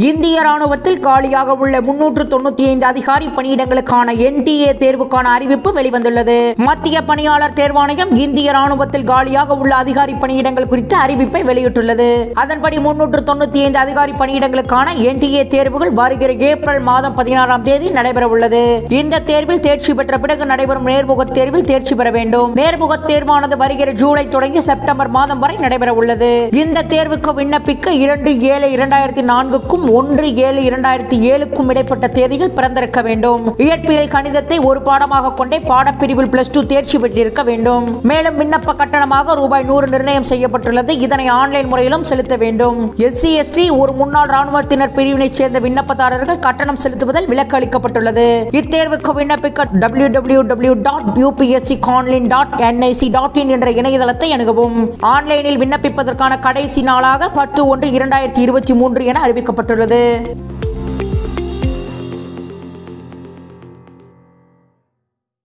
இந்திய ராணுவத்தில் காலியாக உள்ள முன்னூற்று தொண்ணூத்தி ஐந்து அதிகாரி பணியிடங்களுக்கான என்டிஏ தேர்வுக்கான அறிவிப்பு வெளிவந்துள்ளது. மத்திய பணியாளர் தேர்வாணையம் இந்திய ராணுவத்தில் காலியாக உள்ள அதிகாரி பணியிடங்கள் குறித்த அறிவிப்பை வெளியிட்டுள்ளது. அதன்படி முன்னூற்று தொண்ணூத்தி ஐந்து அதிகாரி பணியிடங்களுக்கான என்டிஏ தேர்வுகள் வருகிற ஏப்ரல் மாதம் பதினாறாம் தேதி நடைபெற உள்ளது இந்த தேர்வில் தேர்ச்சி பெற்ற பிறகு நடைபெறும் நேர்முகத் தேர்வில் தேர்ச்சி பெற வேண்டும். நேர்முக தேர்வானது வருகிற ஜூலை தொடங்கி செப்டம்பர் மாதம் வரை நடைபெற உள்ளது இந்த தேர்வுக்கு விண்ணப்பிக்க இரண்டு ஏழு இரண்டாயிரத்தி நான்குக்கும் ஒன்று ஏழு இரண்டாயிரத்தி ஏழுக்கும் இடைப்பட்ட தேதிகள் பிறந்திருக்க வேண்டும். இயற்பியல் கணிதத்தை ஒரு பாடமாக கொண்டே பாடப்பிரிவில் பிளஸ் டூ தேர்ச்சி பெற்றிருக்க வேண்டும். மேலும் விண்ணப்ப கட்டணமாக ரூபாய் நூறு நிர்ணயம் செய்யப்பட்டுள்ளது. இதனை ஆன்லைன் முறையிலும் செலுத்த வேண்டும். எஸ்சி எஸ்டி ஒரு முன்னாள் ராணுவத்தினர் பிரிவினைச் சேர்ந்த விண்ணப்பதாரர்கள் கட்டணம் செலுத்துவதில் விலக்கு அளிக்கப்பட்டுள்ளது. இத்தேர்வுக்கு விண்ணப்பிக்க W W W dot UPSC online dot NIC dot in என்ற இணையதளத்தை அணுகவும். ஆன்லைனில் விண்ணப்பிப்பதற்கான கடைசி நாளாக பத்து ஒன்று இரண்டாயிரத்தி இருபத்தி மூன்று என அறிவிக்கப்பட்டுள்ளது. தொடர்கிறது